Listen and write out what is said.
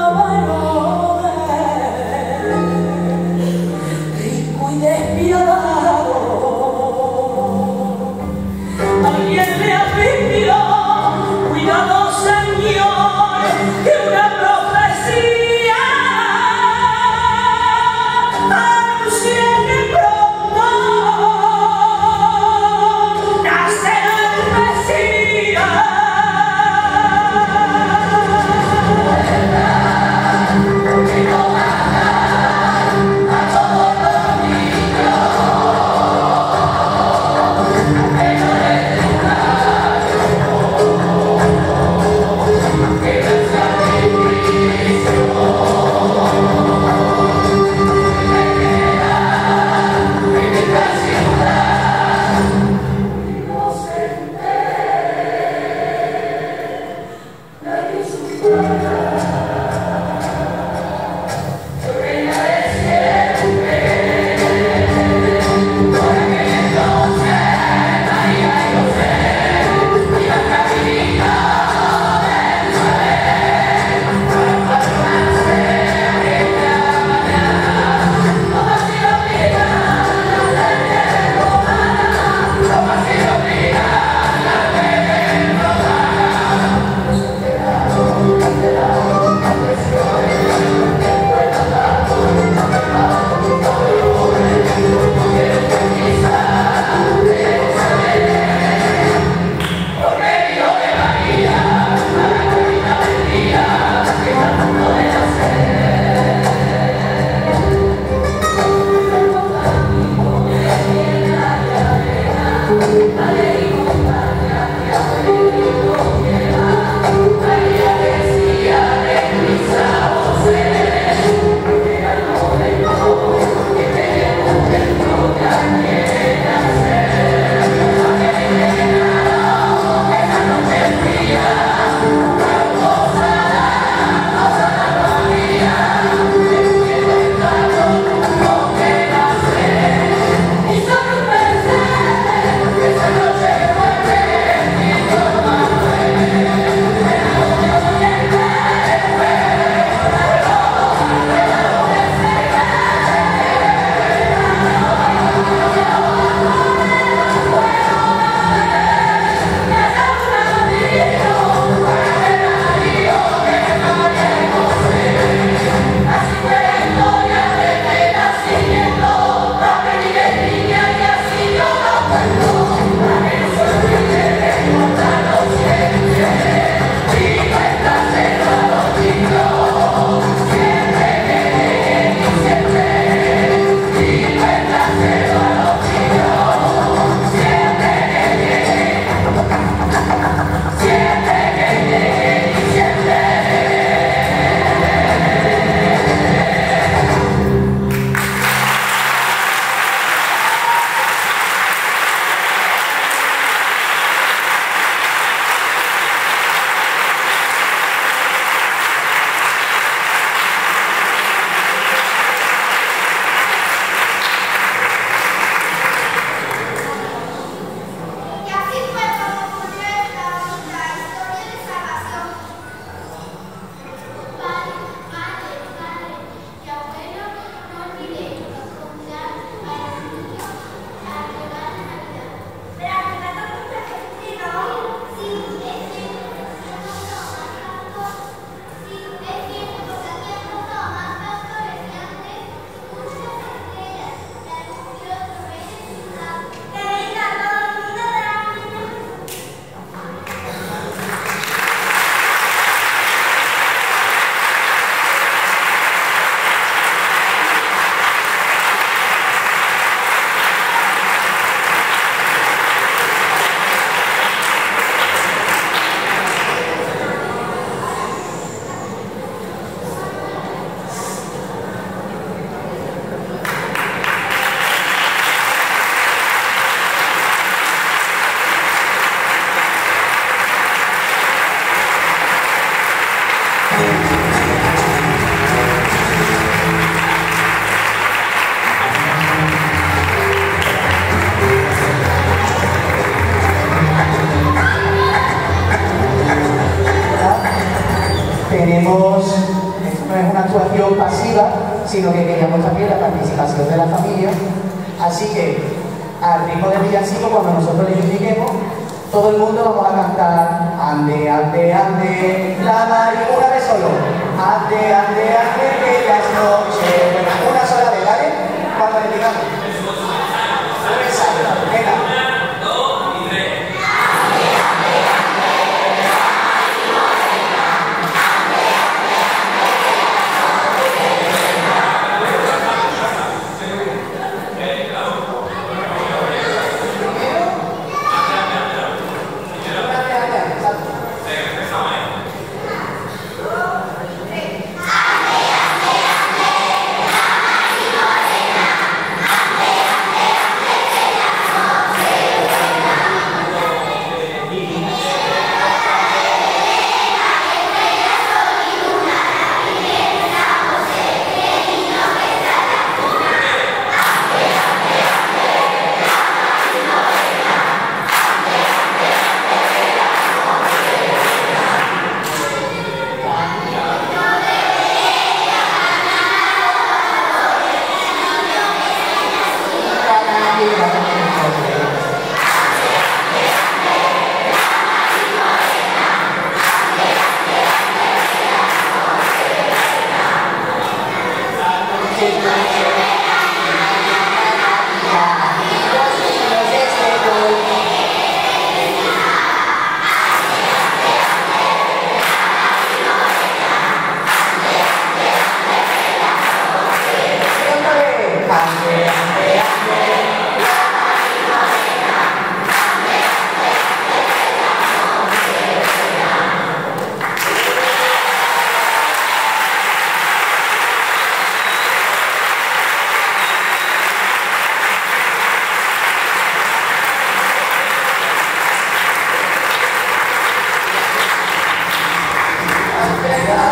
Oh. Música Aleluia. no es una actuación pasiva, sino que queríamos también la participación de la familia. Así que al ritmo de villancico, cuando nosotros les indiquemos, todo el mundo vamos a cantar ande, ande, ande, la mari, una vez solo, ande, ande, ande, que las noches, una sola vez, ¿vale? Cuando le digamos. Yeah.